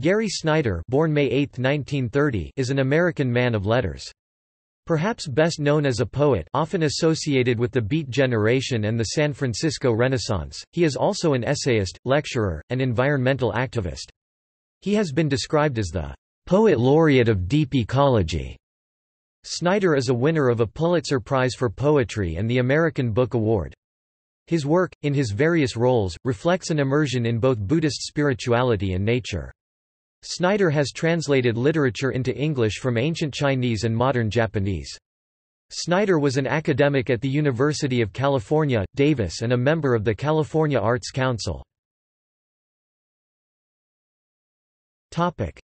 Gary Snyder born May 8, 1930, is an American man of letters. Perhaps best known as a poet often associated with the Beat Generation and the San Francisco Renaissance, he is also an essayist, lecturer, and environmental activist. He has been described as the poet laureate of deep ecology. Snyder is a winner of a Pulitzer Prize for Poetry and the American Book Award. His work, in his various roles, reflects an immersion in both Buddhist spirituality and nature. Snyder has translated literature into English from ancient Chinese and modern Japanese. Snyder was an academic at the University of California, Davis and a member of the California Arts Council.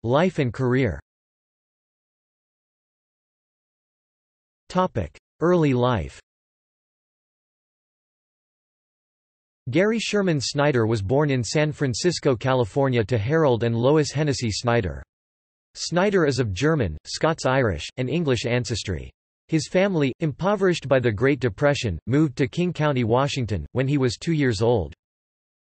Life and career Early life Gary Sherman Snyder was born in San Francisco, California to Harold and Lois Hennessy Snyder. Snyder is of German, Scots-Irish, and English ancestry. His family, impoverished by the Great Depression, moved to King County, Washington, when he was two years old.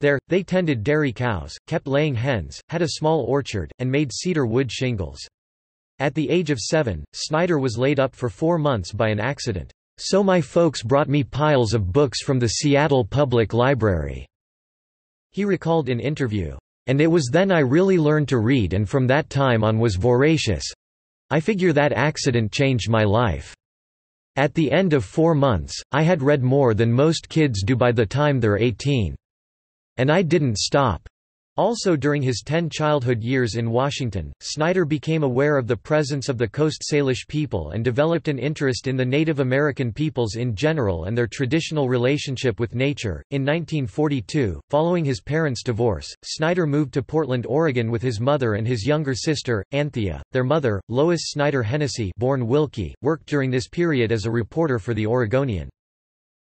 There, they tended dairy cows, kept laying hens, had a small orchard, and made cedar wood shingles. At the age of seven, Snyder was laid up for four months by an accident. So my folks brought me piles of books from the Seattle Public Library." He recalled in interview, "...and it was then I really learned to read and from that time on was voracious. I figure that accident changed my life. At the end of four months, I had read more than most kids do by the time they're 18. And I didn't stop. Also during his ten childhood years in Washington, Snyder became aware of the presence of the Coast Salish people and developed an interest in the Native American peoples in general and their traditional relationship with nature. In 1942, following his parents' divorce, Snyder moved to Portland, Oregon with his mother and his younger sister, Anthea. Their mother, Lois Snyder Hennessy, born Wilkie, worked during this period as a reporter for The Oregonian.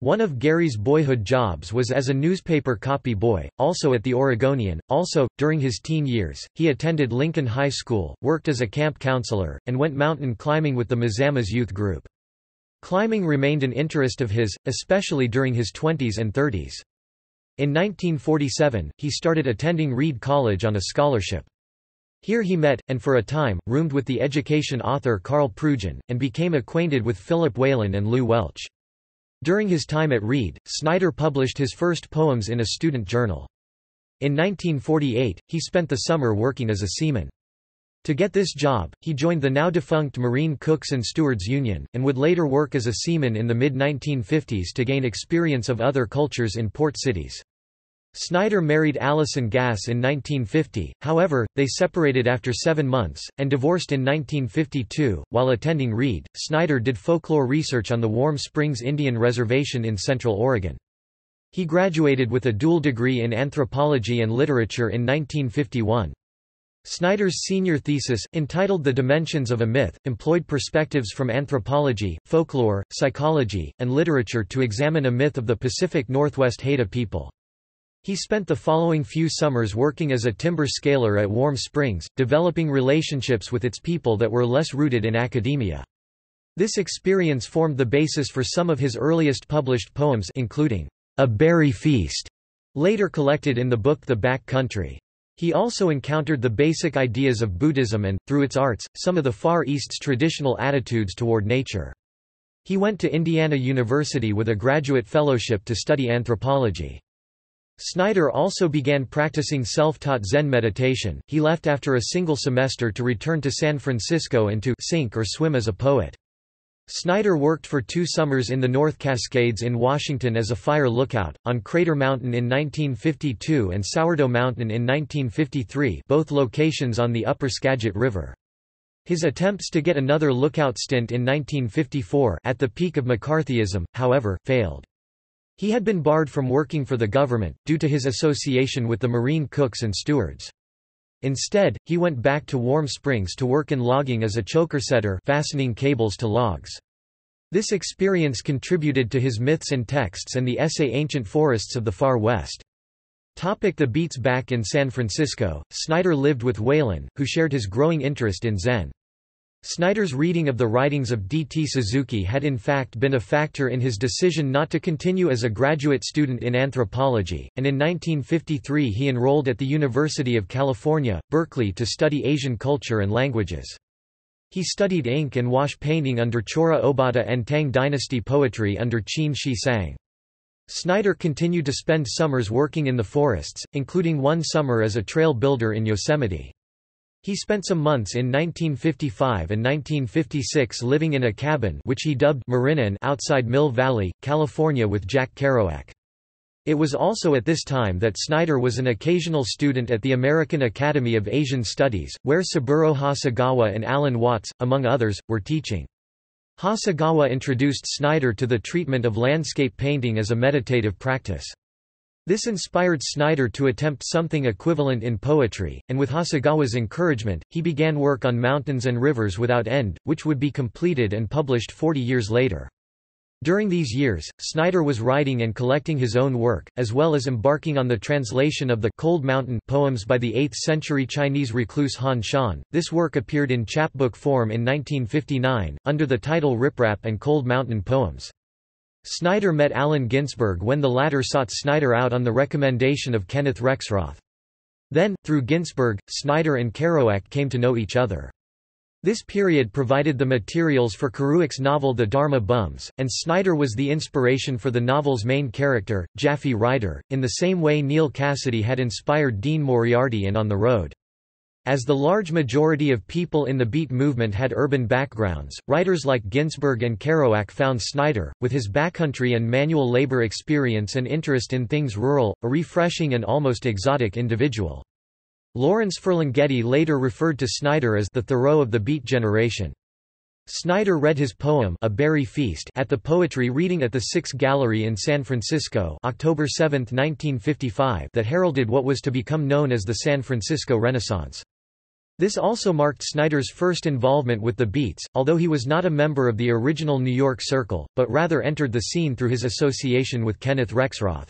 One of Gary's boyhood jobs was as a newspaper copy boy, also at the Oregonian. Also, during his teen years, he attended Lincoln High School, worked as a camp counselor, and went mountain climbing with the Mazamas youth group. Climbing remained an interest of his, especially during his 20s and 30s. In 1947, he started attending Reed College on a scholarship. Here he met, and for a time, roomed with the education author Carl Proujan, and became acquainted with Philip Whalen and Lew Welch. During his time at Reed, Snyder published his first poems in a student journal. In 1948, he spent the summer working as a seaman. To get this job, he joined the now-defunct Marine Cooks and Stewards Union, and would later work as a seaman in the mid-1950s to gain experience of other cultures in port cities. Snyder married Allison Gass in 1950, however, they separated after seven months, and divorced in 1952. While attending Reed, Snyder did folklore research on the Warm Springs Indian Reservation in Central Oregon. He graduated with a dual degree in anthropology and literature in 1951. Snyder's senior thesis, entitled The Dimensions of a Myth, employed perspectives from anthropology, folklore, psychology, and literature to examine a myth of the Pacific Northwest Haida people. He spent the following few summers working as a timber scaler at Warm Springs, developing relationships with its people that were less rooted in academia. This experience formed the basis for some of his earliest published poems including, A Berry Feast, later collected in the book The Back Country. He also encountered the basic ideas of Buddhism and, through its arts, some of the Far East's traditional attitudes toward nature. He went to Indiana University with a graduate fellowship to study anthropology. Snyder also began practicing self-taught Zen meditation. He left after a single semester to return to San Francisco and to sink or swim as a poet. Snyder worked for two summers in the North Cascades in Washington as a fire lookout, on Crater Mountain in 1952 and Sourdough Mountain in 1953 both locations on the upper Skagit River. His attempts to get another lookout stint in 1954 at the peak of McCarthyism, however, failed. He had been barred from working for the government, due to his association with the Marine cooks and stewards. Instead, he went back to Warm Springs to work in logging as a choker setter fastening cables to logs. This experience contributed to his myths and texts and the essay Ancient Forests of the Far West. Topic the Beats Back in San Francisco, Snyder lived with Whalen, who shared his growing interest in Zen. Snyder's reading of the writings of D. T. Suzuki had in fact been a factor in his decision not to continue as a graduate student in anthropology, and in 1953 he enrolled at the University of California, Berkeley to study Asian culture and languages. He studied ink and wash painting under Chiura Obata and Tang dynasty poetry under Qin Shi Sang. Snyder continued to spend summers working in the forests, including one summer as a trail builder in Yosemite. He spent some months in 1955 and 1956 living in a cabin which he dubbed Marinan outside Mill Valley, California with Jack Kerouac. It was also at this time that Snyder was an occasional student at the American Academy of Asian Studies, where Saburo Hasegawa and Alan Watts, among others, were teaching. Hasegawa introduced Snyder to the treatment of landscape painting as a meditative practice. This inspired Snyder to attempt something equivalent in poetry, and with Hasegawa's encouragement, he began work on Mountains and Rivers Without End, which would be completed and published 40 years later. During these years, Snyder was writing and collecting his own work, as well as embarking on the translation of the Cold Mountain poems by the 8th-century Chinese recluse Han Shan. This work appeared in chapbook form in 1959, under the title Riprap and Cold Mountain Poems. Snyder met Allen Ginsberg when the latter sought Snyder out on the recommendation of Kenneth Rexroth. Then, through Ginsberg, Snyder and Kerouac came to know each other. This period provided the materials for Kerouac's novel The Dharma Bums, and Snyder was the inspiration for the novel's main character, Japhy Ryder, in the same way Neal Cassady had inspired Dean Moriarty in On the Road. As the large majority of people in the Beat movement had urban backgrounds, writers like Ginsberg and Kerouac found Snyder, with his backcountry and manual labor experience and interest in things rural, a refreshing and almost exotic individual. Lawrence Ferlinghetti later referred to Snyder as the Thoreau of the Beat generation. Snyder read his poem A Berry Feast at the poetry reading at the Six Gallery in San Francisco October 7, 1955 that heralded what was to become known as the San Francisco Renaissance. This also marked Snyder's first involvement with the Beats, although he was not a member of the original New York Circle, but rather entered the scene through his association with Kenneth Rexroth.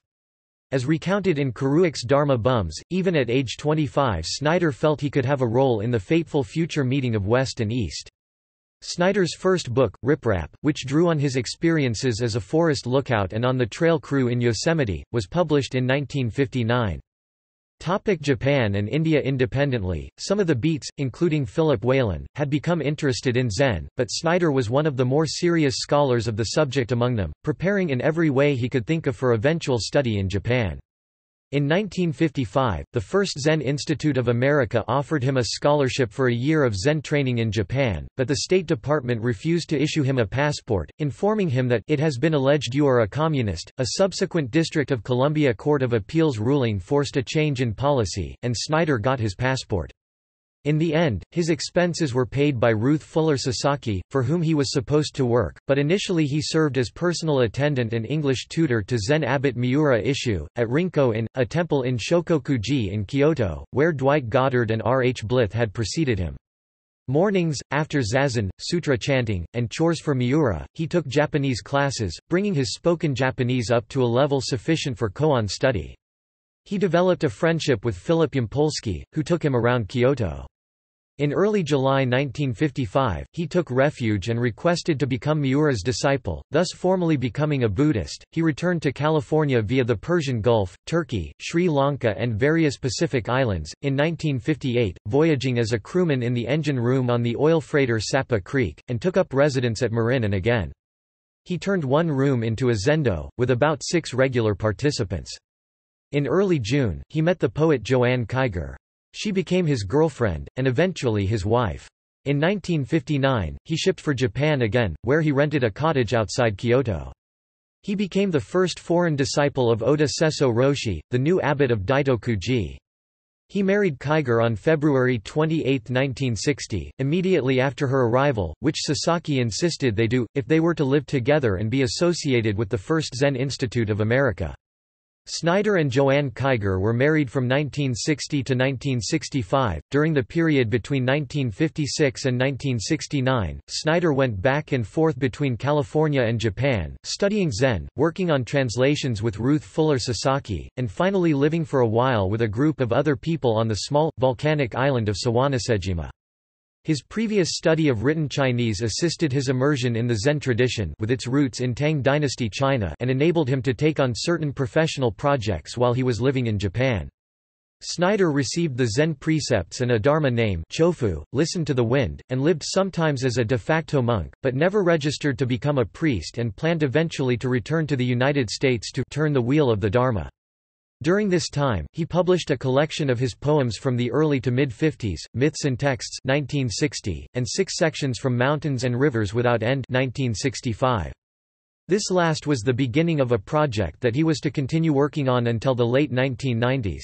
As recounted in Kerouac's Dharma Bums, even at age 25 Snyder felt he could have a role in the fateful future meeting of West and East. Snyder's first book, Riprap, which drew on his experiences as a forest lookout and on the trail crew in Yosemite, was published in 1959. Topic Japan and India Independently, some of the Beats, including Philip Whalen, had become interested in Zen, but Snyder was one of the more serious scholars of the subject among them, preparing in every way he could think of for eventual study in Japan. In 1955, the first Zen Institute of America offered him a scholarship for a year of Zen training in Japan, but the State Department refused to issue him a passport, informing him that it has been alleged you are a communist. A subsequent District of Columbia Court of Appeals ruling forced a change in policy, and Snyder got his passport. In the end, his expenses were paid by Ruth Fuller Sasaki, for whom he was supposed to work, but initially he served as personal attendant and English tutor to Zen abbot Miura Isshu, at Rinko-in, a temple in Shokoku-ji in Kyoto, where Dwight Goddard and R. H. Blyth had preceded him. Mornings, after zazen, sutra chanting, and chores for Miura, he took Japanese classes, bringing his spoken Japanese up to a level sufficient for koan study. He developed a friendship with Philip Yampolsky, who took him around Kyoto. In early July 1955, he took refuge and requested to become Miura's disciple, thus formally becoming a Buddhist. He returned to California via the Persian Gulf, Turkey, Sri Lanka, and various Pacific islands. In 1958, voyaging as a crewman in the engine room on the oil freighter Sappa Creek, and took up residence at Marinan again. He turned one room into a zendo, with about six regular participants. In early June, he met the poet Joanne Kyger. She became his girlfriend, and eventually his wife. In 1959, he shipped for Japan again, where he rented a cottage outside Kyoto. He became the first foreign disciple of Oda Sesso Roshi, the new abbot of Daitoku-ji. He married Kyger on February 28, 1960, immediately after her arrival, which Sasaki insisted they do, if they were to live together and be associated with the First Zen Institute of America. Snyder and Joanne Kyger were married from 1960 to 1965. During the period between 1956 and 1969, Snyder went back and forth between California and Japan, studying Zen, working on translations with Ruth Fuller Sasaki, and finally living for a while with a group of other people on the small, volcanic island of Suwanosejima. His previous study of written Chinese assisted his immersion in the Zen tradition with its roots in Tang dynasty China and enabled him to take on certain professional projects while he was living in Japan. Snyder received the Zen precepts and a Dharma name Chofu, listened to the wind, and lived sometimes as a de facto monk, but never registered to become a priest and planned eventually to return to the United States to turn the wheel of the Dharma. During this time, he published a collection of his poems from the early to mid-50s, Myths and Texts 1960, and six sections from Mountains and Rivers Without End 1965. This last was the beginning of a project that he was to continue working on until the late 1990s.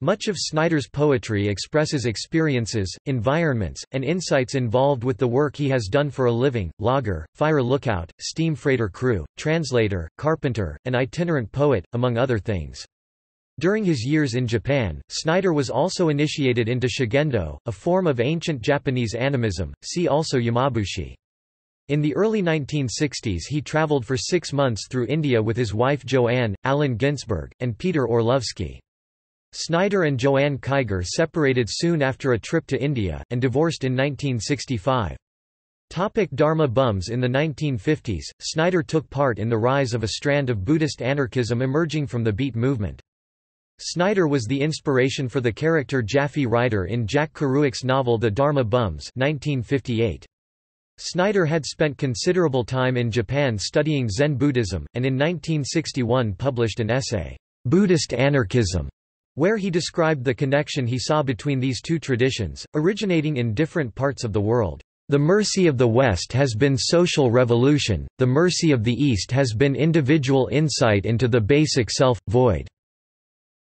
Much of Snyder's poetry expresses experiences, environments, and insights involved with the work he has done for a living, logger, fire lookout, steam freighter crew, translator, carpenter, and itinerant poet, among other things. During his years in Japan, Snyder was also initiated into shugendo, a form of ancient Japanese animism, see also Yamabushi. In the early 1960s he traveled for six months through India with his wife Joanne, Allen Ginsberg, and Peter Orlovsky. Snyder and Joanne Kyger separated soon after a trip to India, and divorced in 1965. Topic Dharma bums In the 1950s, Snyder took part in the rise of a strand of Buddhist anarchism emerging from the Beat movement. Snyder was the inspiration for the character Japhy Ryder in Jack Kerouac's novel The Dharma Bums 1958. Snyder had spent considerable time in Japan studying Zen Buddhism, and in 1961 published an essay, Buddhist Anarchism, where he described the connection he saw between these two traditions, originating in different parts of the world. The mercy of the West has been social revolution, the mercy of the East has been individual insight into the basic self, void.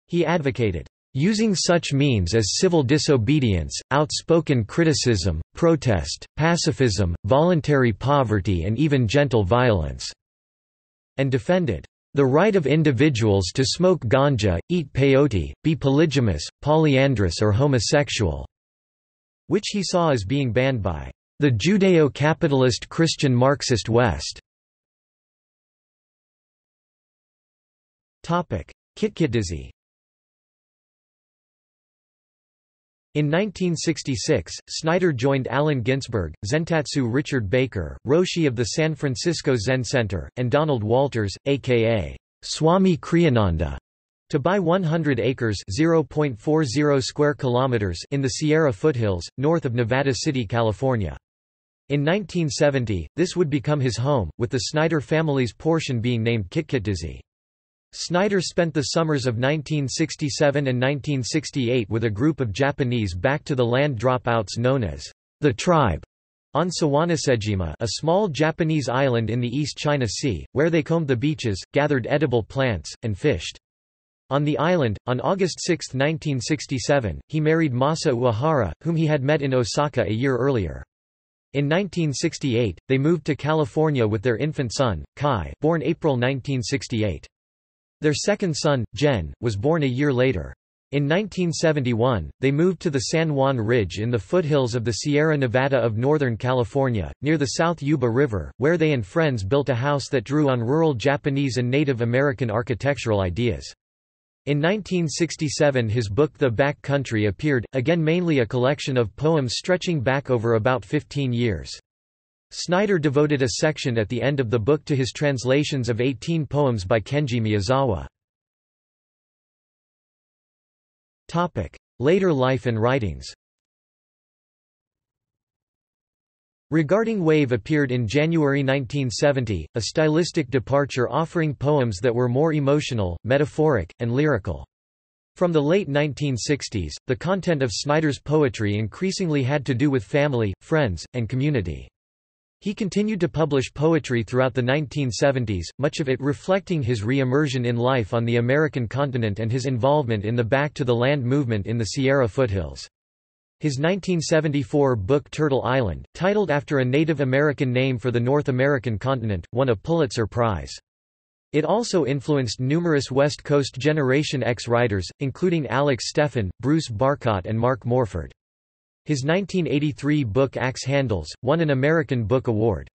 He advocated, using such means as civil disobedience, outspoken criticism, protest, pacifism, voluntary poverty and even gentle violence", and defended, "...the right of individuals to smoke ganja, eat peyote, be polygamous, polyandrous or homosexual", which he saw as being banned by the Judeo-capitalist Christian Marxist West. Kitkitdizze In 1966, Snyder joined Allen Ginsberg, Zentatsu Richard Baker, Roshi of the San Francisco Zen Center, and Donald Walters, a.k.a. Swami Kriyananda, to buy 100 acres (0.40 square kilometers) in the Sierra foothills, north of Nevada City, California. In 1970, this would become his home, with the Snyder family's portion being named Kitkitdizze. Snyder spent the summers of 1967 and 1968 with a group of Japanese back to the land dropouts known as the Tribe on Suwanosejima a small Japanese island in the East China Sea, where they combed the beaches, gathered edible plants, and fished. On the island, on August 6, 1967, he married Masa Uehara, whom he had met in Osaka a year earlier. In 1968, they moved to California with their infant son, Kai, born April 1968. Their second son, Gen, was born a year later. In 1971, they moved to the San Juan Ridge in the foothills of the Sierra Nevada of Northern California, near the South Yuba River, where they and friends built a house that drew on rural Japanese and Native American architectural ideas. In 1967 his book The Back Country appeared, again mainly a collection of poems stretching back over about 15 years. Snyder devoted a section at the end of the book to his translations of 18 poems by Kenji Miyazawa. Later life and writings Regarding Wave appeared in January 1970, a stylistic departure offering poems that were more emotional, metaphoric, and lyrical. From the late 1960s, the content of Snyder's poetry increasingly had to do with family, friends, and community. He continued to publish poetry throughout the 1970s, much of it reflecting his re-immersion in life on the American continent and his involvement in the Back to the Land movement in the Sierra foothills. His 1974 book Turtle Island, titled after a Native American name for the North American continent, won a Pulitzer Prize. It also influenced numerous West Coast Generation X writers, including Alex Steffen, Bruce Barcott and Mark Morford. His 1983 book Axe Handles, won an American Book Award.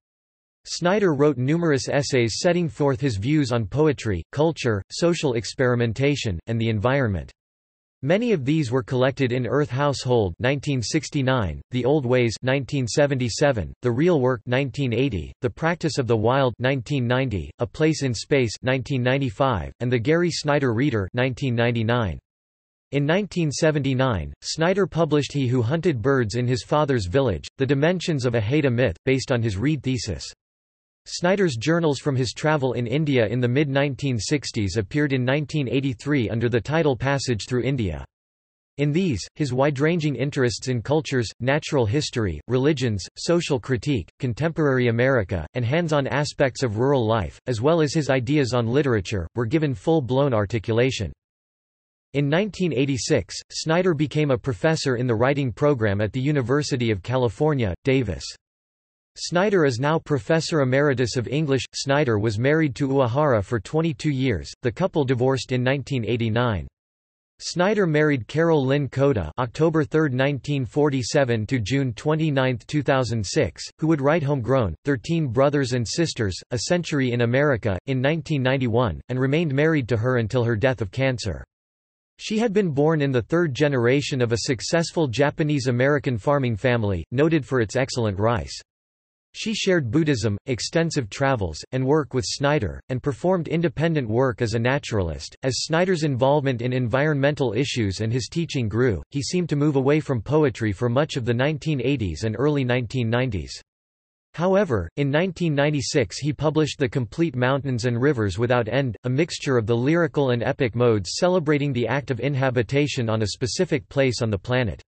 Snyder wrote numerous essays setting forth his views on poetry, culture, social experimentation, and the environment. Many of these were collected in Earth Household 1969, The Old Ways 1977, The Real Work 1980, The Practice of the Wild 1990, A Place in Space 1995, and The Gary Snyder Reader 1999. In 1979, Snyder published He Who Hunted Birds in His Father's Village, The Dimensions of a Haida Myth, based on his Reed thesis. Snyder's journals from his travel in India in the mid-1960s appeared in 1983 under the title Passage Through India. In these, his wide-ranging interests in cultures, natural history, religions, social critique, contemporary America, and hands-on aspects of rural life, as well as his ideas on literature, were given full-blown articulation. In 1986, Snyder became a professor in the writing program at the University of California, Davis. Snyder is now Professor Emeritus of English. Snyder was married to Uehara for 22 years, the couple divorced in 1989. Snyder married Carole Lynn Koda October 3, 1947 to June 29, 2006, who would write Homegrown, Thirteen Brothers and Sisters, A Century in America, in 1991, and remained married to her until her death of cancer. She had been born in the third generation of a successful Japanese-American farming family, noted for its excellent rice. She shared Buddhism, extensive travels, and work with Snyder, and performed independent work as a naturalist. As Snyder's involvement in environmental issues and his teaching grew, he seemed to move away from poetry for much of the 1980s and early 1990s. However, in 1996 he published The Complete Mountains and Rivers Without End, a mixture of the lyrical and epic modes celebrating the act of inhabitation on a specific place on the planet.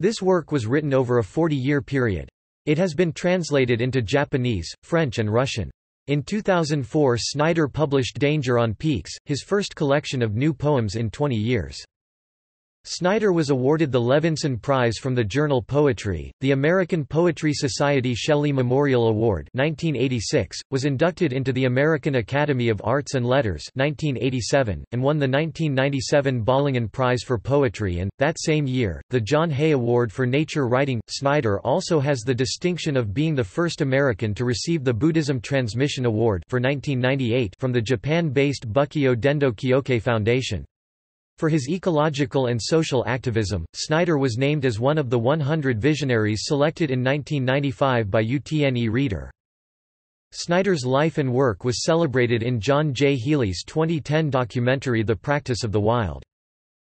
This work was written over a 40-year period. It has been translated into Japanese, French and Russian. In 2004 Snyder published Danger on Peaks, his first collection of new poems in 20 years. Snyder was awarded the Levinson Prize from the journal Poetry. The American Poetry Society Shelley Memorial Award (1986) was inducted into the American Academy of Arts and Letters (1987) and won the 1997 Bollingen Prize for Poetry and that same year, the John Hay Award for Nature Writing. Snyder also has the distinction of being the first American to receive the Buddhism Transmission Award for 1998 from the Japan-based Bukkyo Dendo Kyokai Foundation. For his ecological and social activism, Snyder was named as one of the 100 visionaries selected in 1995 by Utne Reader. Snyder's life and work was celebrated in John J. Healey's 2010 documentary The Practice of the Wild.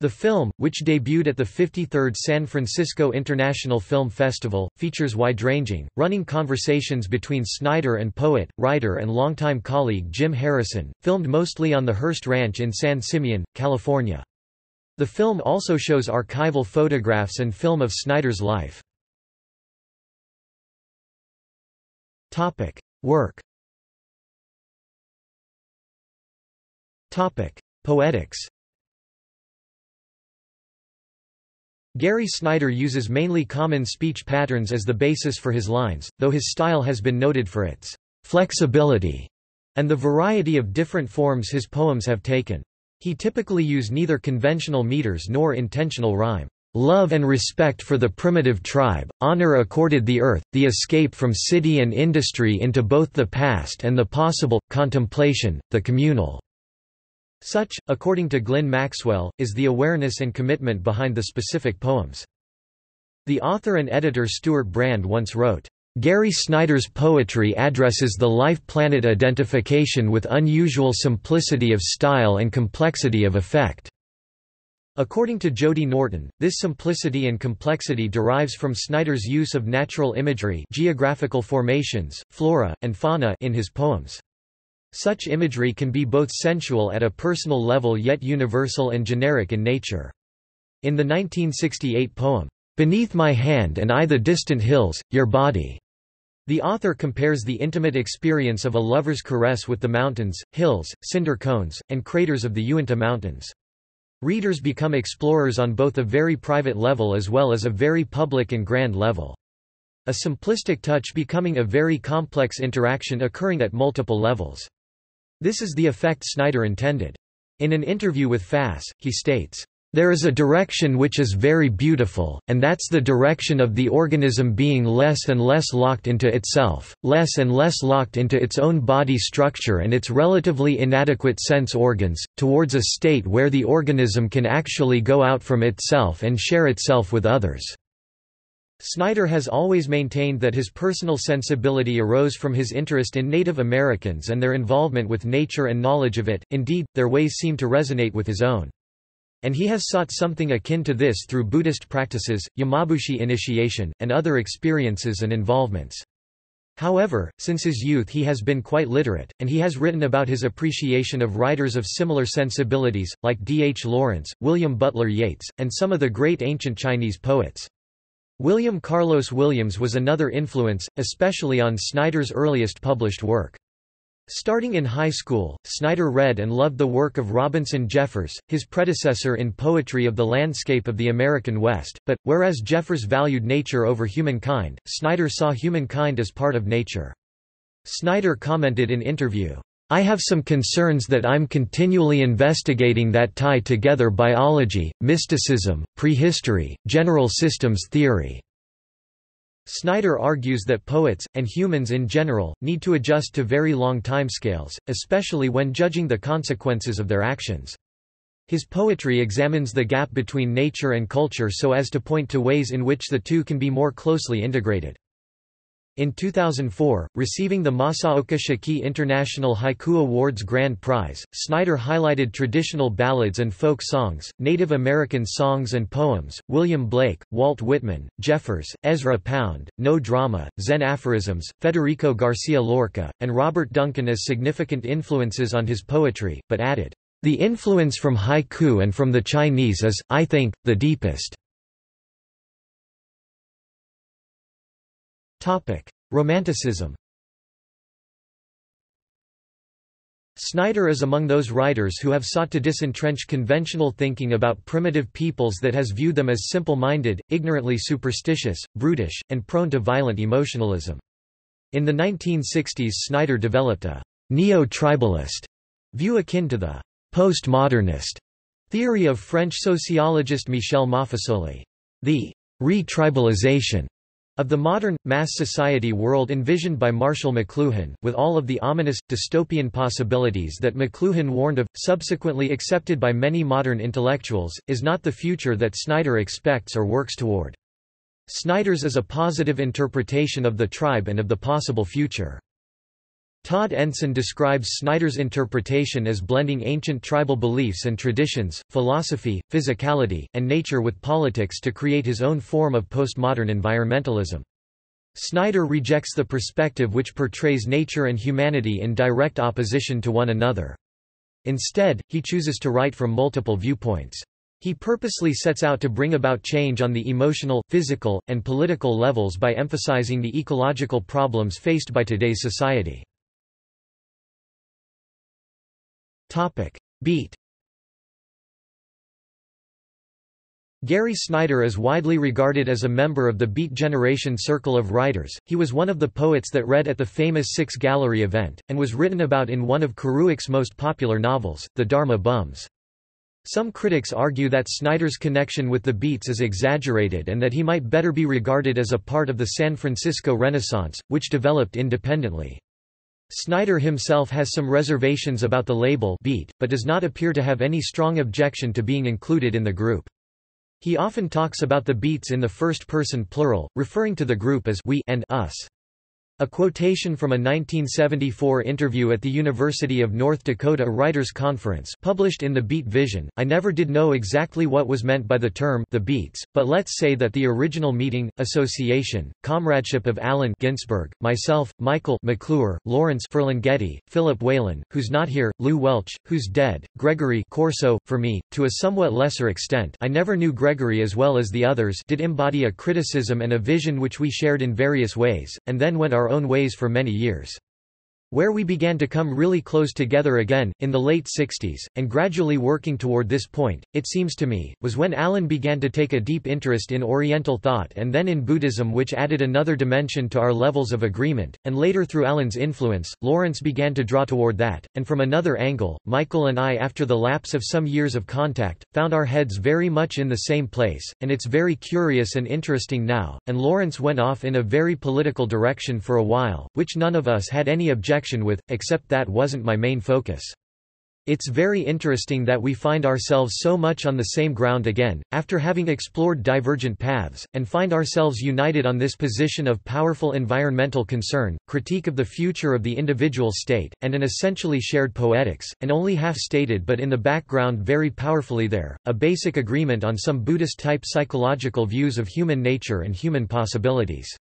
The film, which debuted at the 53rd San Francisco International Film Festival, features wide-ranging, running conversations between Snyder and poet, writer and longtime colleague Jim Harrison, filmed mostly on the Hearst Ranch in San Simeon, California. The film also shows archival photographs and film of Snyder's life. Topic. Work Topic. Poetics Gary Snyder uses mainly common speech patterns as the basis for his lines, though his style has been noted for its flexibility and the variety of different forms his poems have taken. He typically used neither conventional meters nor intentional rhyme. Love and respect for the primitive tribe, honor accorded the earth, the escape from city and industry into both the past and the possible, contemplation, the communal. Such, according to Glenn Maxwell, is the awareness and commitment behind the specific poems. The author and editor Stewart Brand once wrote, Gary Snyder's poetry addresses the life-planet identification with unusual simplicity of style and complexity of effect. According to Jody Norton, this simplicity and complexity derives from Snyder's use of natural imagery geographical formations, flora, and fauna in his poems. Such imagery can be both sensual at a personal level yet universal and generic in nature. In the 1968 poem, Beneath My Hand and I the Distant Hills, Your Body, the author compares the intimate experience of a lover's caress with the mountains, hills, cinder cones, and craters of the Uinta Mountains. Readers become explorers on both a very private level as well as a very public and grand level. A simplistic touch becoming a very complex interaction occurring at multiple levels. This is the effect Snyder intended. In an interview with Faas, he states, There is a direction which is very beautiful, and that's the direction of the organism being less and less locked into itself, less and less locked into its own body structure and its relatively inadequate sense organs, towards a state where the organism can actually go out from itself and share itself with others. Snyder has always maintained that his personal sensibility arose from his interest in Native Americans and their involvement with nature and knowledge of it, indeed, their ways seem to resonate with his own. And he has sought something akin to this through Buddhist practices, Yamabushi initiation, and other experiences and involvements. However, since his youth he has been quite literate, and he has written about his appreciation of writers of similar sensibilities, like D. H. Lawrence, William Butler Yeats, and some of the great ancient Chinese poets. William Carlos Williams was another influence, especially on Snyder's earliest published work. Starting in high school, Snyder read and loved the work of Robinson Jeffers, his predecessor in poetry of the landscape of the American West, but, whereas Jeffers valued nature over humankind, Snyder saw humankind as part of nature. Snyder commented in interview, I have some concerns that I'm continually investigating that tie together biology, mysticism, prehistory, general systems theory. Snyder argues that poets, and humans in general, need to adjust to very long timescales, especially when judging the consequences of their actions. His poetry examines the gap between nature and culture so as to point to ways in which the two can be more closely integrated. In 2004, receiving the Masaoka Shiki International Haiku Awards Grand Prize, Snyder highlighted traditional ballads and folk songs, Native American songs and poems, William Blake, Walt Whitman, Jeffers, Ezra Pound, Noh Drama, Zen aphorisms, Federico Garcia Lorca, and Robert Duncan as significant influences on his poetry, but added, "...the influence from haiku and from the Chinese is, I think, the deepest." Romanticism Snyder is among those writers who have sought to disentrench conventional thinking about primitive peoples that has viewed them as simple-minded, ignorantly superstitious, brutish, and prone to violent emotionalism. In the 1960s Snyder developed a neo-tribalist view akin to the postmodernist theory of French sociologist Michel Maffesoli. The re-tribalization of the modern, mass society world envisioned by Marshall McLuhan, with all of the ominous, dystopian possibilities that McLuhan warned of, subsequently accepted by many modern intellectuals, is not the future that Snyder expects or works toward. Snyder's is a positive interpretation of the tribe and of the possible future. Todd Ensign describes Snyder's interpretation as blending ancient tribal beliefs and traditions, philosophy, physicality, and nature with politics to create his own form of postmodern environmentalism. Snyder rejects the perspective which portrays nature and humanity in direct opposition to one another. Instead, he chooses to write from multiple viewpoints. He purposely sets out to bring about change on the emotional, physical, and political levels by emphasizing the ecological problems faced by today's society. Topic: Beat. Gary Snyder is widely regarded as a member of the Beat Generation circle of writers. He was one of the poets that read at the famous Six Gallery event, and was written about in one of Kerouac's most popular novels, The Dharma Bums. Some critics argue that Snyder's connection with the Beats is exaggerated and that he might better be regarded as a part of the San Francisco Renaissance, which developed independently. Snyder himself has some reservations about the label Beat, but does not appear to have any strong objection to being included in the group. He often talks about the Beats in the first person plural, referring to the group as we and us. A quotation from a 1974 interview at the University of North Dakota Writers' Conference published in the Beat Vision, I never did know exactly what was meant by the term the Beats, but let's say that the original meeting, association, comradeship of Allen Ginsberg, myself, Michael McClure, Lawrence Ferlinghetti, Philip Whalen, who's not here, Lew Welch, who's dead, Gregory Corso, for me, to a somewhat lesser extent I never knew Gregory as well as the others did embody a criticism and a vision which we shared in various ways, and then went our own ways for many years. Where we began to come really close together again, in the late 60s, and gradually working toward this point, it seems to me, was when Alan began to take a deep interest in Oriental thought and then in Buddhism which added another dimension to our levels of agreement, and later through Alan's influence, Lawrence began to draw toward that, and from another angle, Michael and I after the lapse of some years of contact, found our heads very much in the same place, and it's very curious and interesting now, and Lawrence went off in a very political direction for a while, which none of us had any objection with, except that wasn't my main focus. It's very interesting that we find ourselves so much on the same ground again, after having explored divergent paths, and find ourselves united on this position of powerful environmental concern, critique of the future of the individual state, and an essentially shared poetics, and only half-stated but in the background very powerfully there, a basic agreement on some Buddhist-type psychological views of human nature and human possibilities.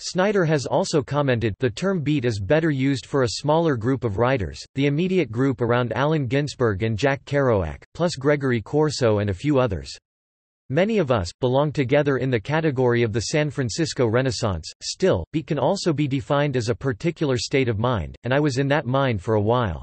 Snyder has also commented the term beat is better used for a smaller group of writers, the immediate group around Allen Ginsberg and Jack Kerouac, plus Gregory Corso and a few others. Many of us, belong together in the category of the San Francisco Renaissance. Still, beat can also be defined as a particular state of mind, and I was in that mind for a while.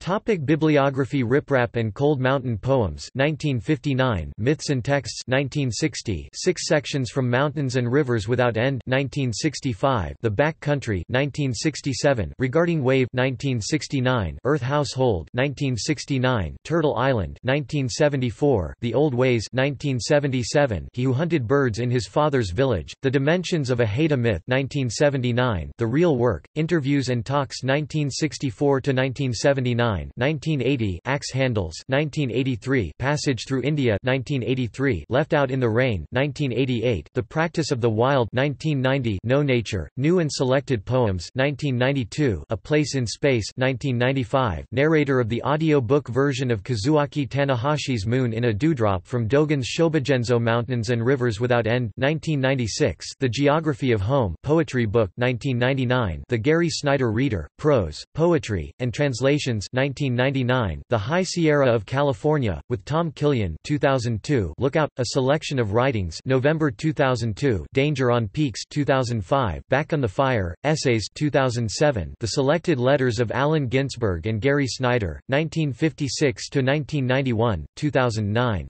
Topic bibliography Riprap and Cold Mountain Poems 1959 Myths and Texts 1960 Six sections from Mountains and Rivers Without End 1965 The Back Country 1967 Regarding Wave 1969 Earth Household 1969 Turtle Island 1974 The Old Ways 1977 He Who Hunted Birds in His Father's Village The Dimensions of a Haida Myth 1979 The Real Work Interviews and Talks 1964 to 1979 1980 Axe Handles 1983 Passage Through India. 1983 Left Out in the Rain. 1988 The Practice of the Wild. 1990 No Nature. New and Selected Poems. 1992 A Place in Space. 1995 Narrator of the audio book version of Kazuaki Tanahashi's Moon in a Dewdrop from Dogen's Shobogenzo Mountains and Rivers Without End. 1996 The Geography of Home. Poetry Book. 1999 The Gary Snyder Reader. Prose Poetry and Translations 1999, The High Sierra of California, with Tom Killion 2002, Lookout, A Selection of Writings November 2002, Danger on Peaks 2005, Back on the Fire, Essays 2007, The Selected Letters of Allen Ginsberg and Gary Snyder, 1956–1991, 2009.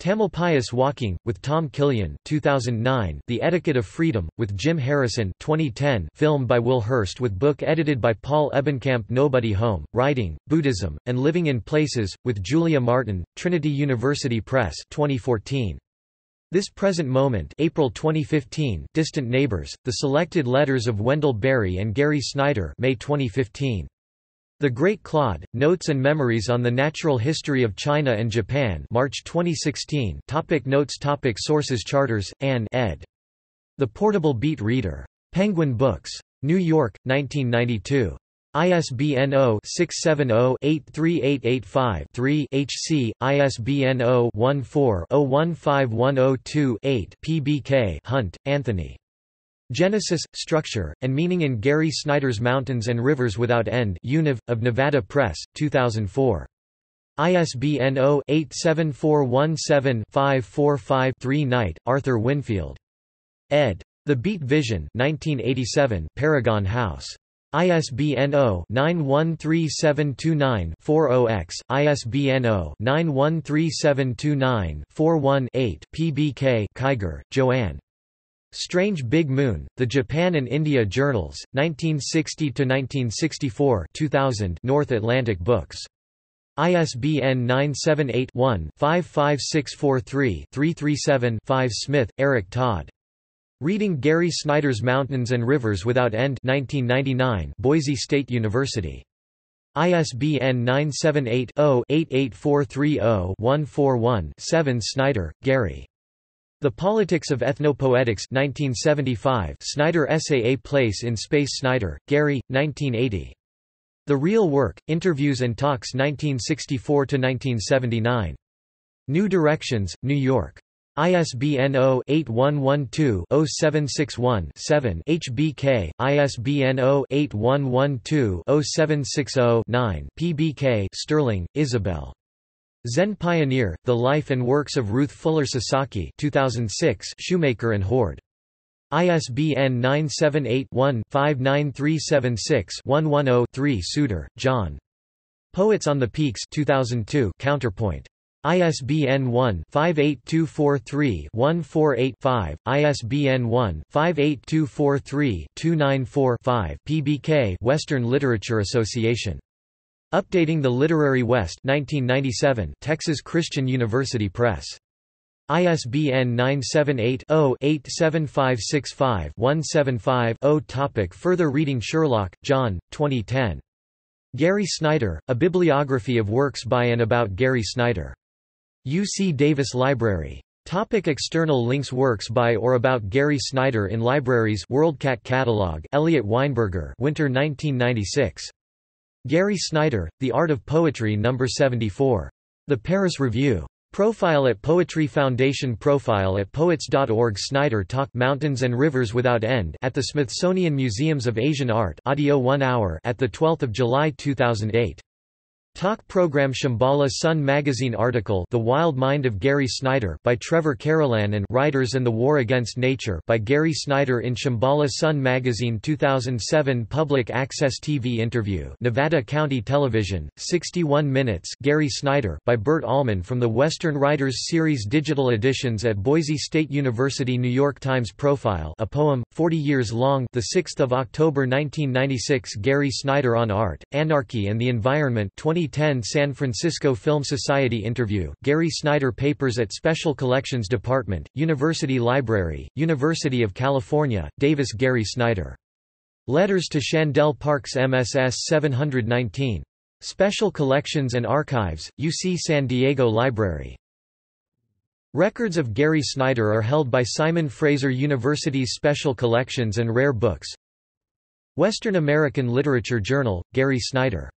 Tamalpais Walking, with Tom Killion 2009, The Etiquette of Freedom, with Jim Harrison 2010, film by Will Hearst with book edited by Paul Ebenkamp Nobody Home, Writing, Buddhism, and Living in Places, with Julia Martin, Trinity University Press 2014. This Present Moment April 2015, Distant Neighbors, The Selected Letters of Wendell Berry and Gary Snyder May 2015. The Great Clod, Notes and Memories on the Natural History of China and Japan March 2016 topic Notes topic Sources Charters, Anne ed. The Portable Beat Reader. Penguin Books. New York, 1992. ISBN 0-670-83885-3 HC, ISBN 0-14-015102-8 PBK Hunt, Anthony. Genesis, Structure, and Meaning in Gary Snyder's Mountains and Rivers Without End Univ, of Nevada Press, 2004. ISBN 0-87417-545-3 Knight, Arthur Winfield. ed. The Beat Vision 1987 Paragon House. ISBN 0-913729-40-X, ISBN 0-913729-41-8 PBK Kyger, Joanne. Strange Big Moon, The Japan and India Journals, 1960–1964 2000 North Atlantic Books. ISBN 978-1-55643-337-5 Smith, Eric Todd. Reading Gary Snyder's Mountains and Rivers Without End 1999 Boise State University. ISBN 978-0-88430-141-7 Snyder, Gary. The Politics of Ethnopoetics 1975 Snyder Essay A Place in Space Snyder, Gary, 1980. The Real Work, Interviews and Talks 1964–1979. New Directions, New York. ISBN 0-8112-0761-7 HBK, ISBN 0-8112-0760-9 PBK Stirling, Isabel. Zen Pioneer, The Life and Works of Ruth Fuller Sasaki 2006 Shoemaker and Hoard. ISBN 978-1-59376-110-3 Suiter, John. Poets on the Peaks 2002 Counterpoint. ISBN 1-58243-148-5, ISBN 1-58243-294-5 PBK Western Literature Association. Updating the Literary West 1997 Texas Christian University Press. ISBN 978-0-87565-175-0 Topic Further reading Sherlock, John, 2010. Gary Snyder, A Bibliography of Works by and about Gary Snyder. UC Davis Library. Topic external links Works by or about Gary Snyder in libraries WorldCat Catalog Eliot Weinberger Winter 1996. Gary Snyder, The Art of Poetry No. 74. The Paris Review. Profile at Poetry Foundation Profile at poets.org Snyder Talk Mountains and Rivers Without End at the Smithsonian Museums of Asian Art audio 1 hour at 12 July 2008. Talk program Shambhala Sun magazine article The Wild Mind of Gary Snyder by Trevor Carolan and Writers and the War Against Nature by Gary Snyder in Shambhala Sun magazine 2007 Public Access TV interview Nevada County Television 61 minutes Gary Snyder by Bert Almon from the Western Writers series digital editions at Boise State University New York Times profile a poem 40 years long the 6th of October 1996 Gary Snyder on art anarchy and the environment 20 2010 San Francisco Film Society interview, Gary Snyder Papers at Special Collections Department, University Library, University of California, Davis Gary Snyder. Letters to Shandell Parks MSS 719. Special Collections and Archives, UC San Diego Library. Records of Gary Snyder are held by Simon Fraser University's Special Collections and Rare Books. Western American Literature Journal, Gary Snyder